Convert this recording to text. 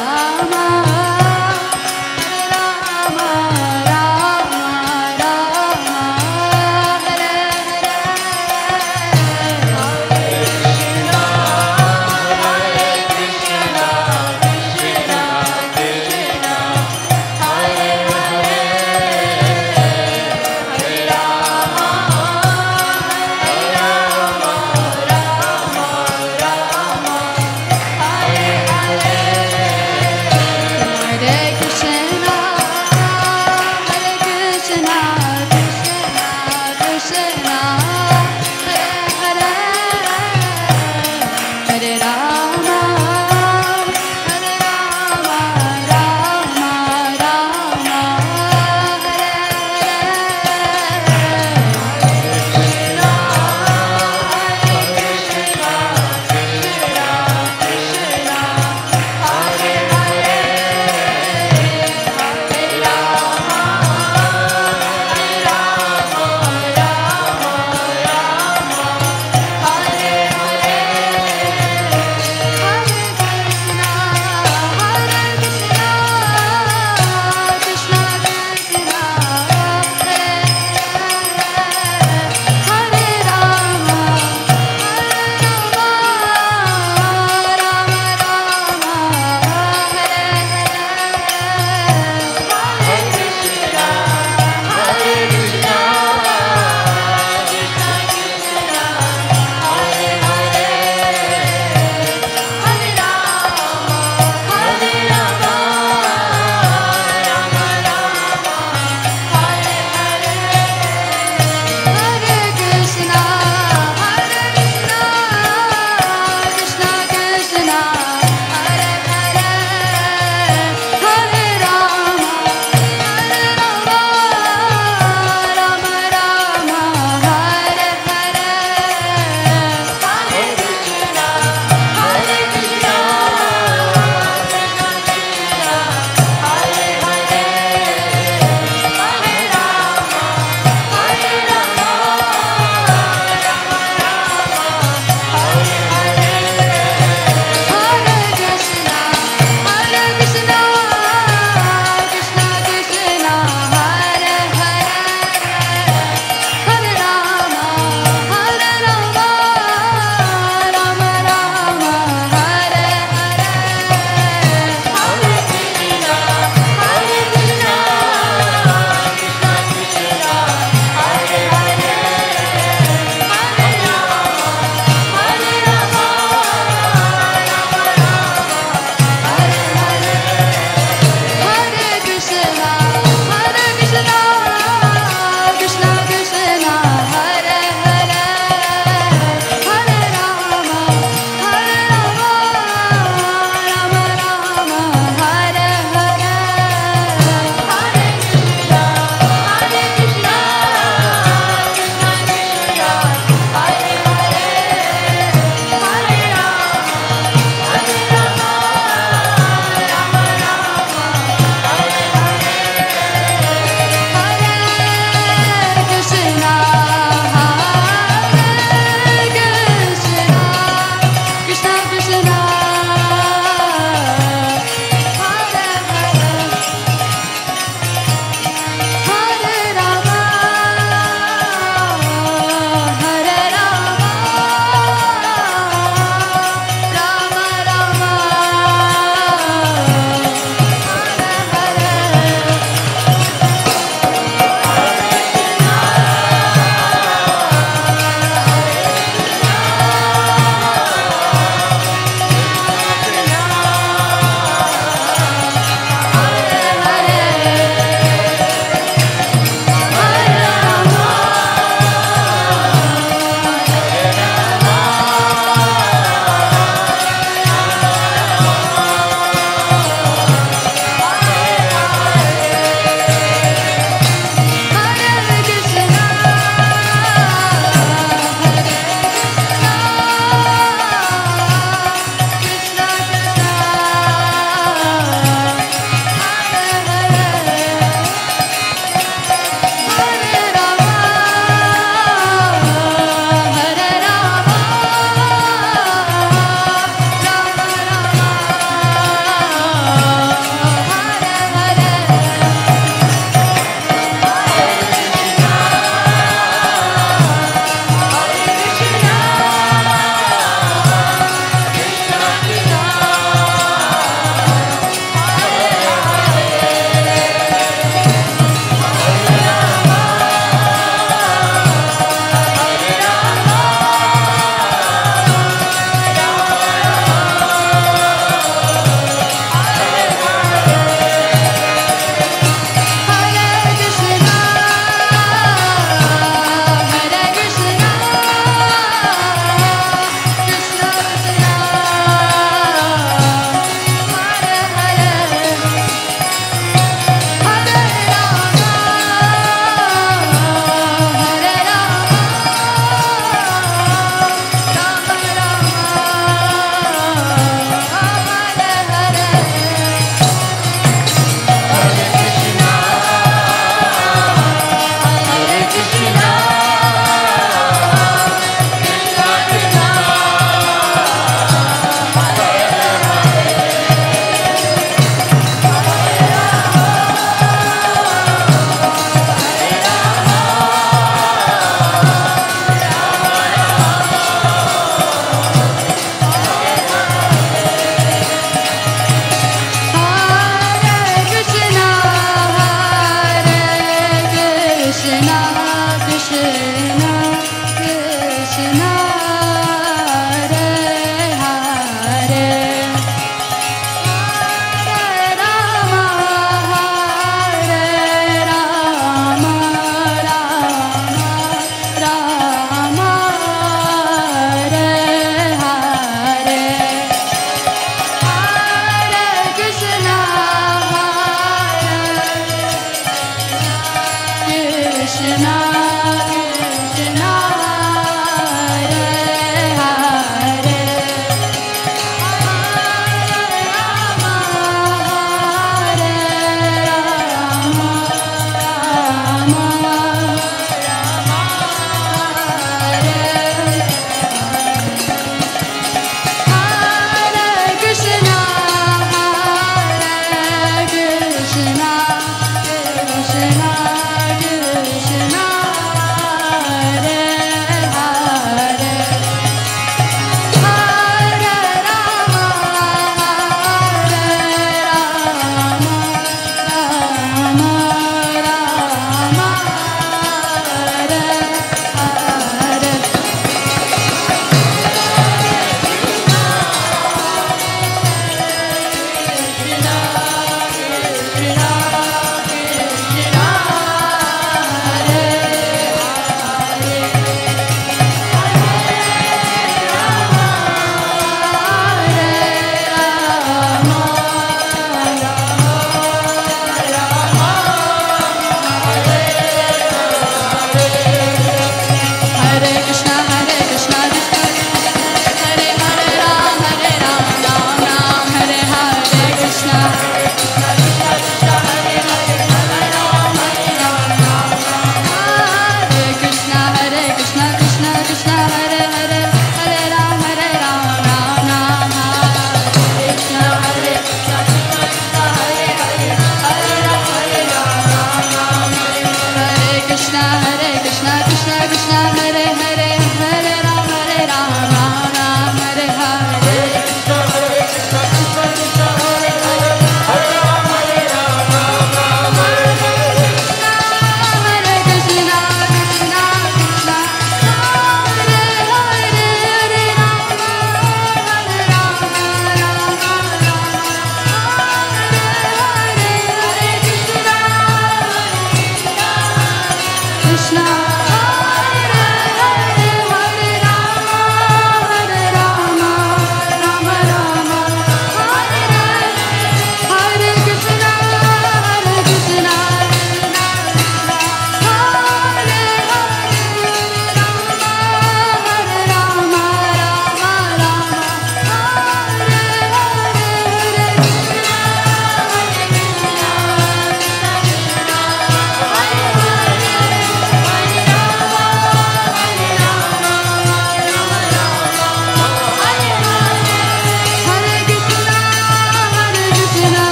Rama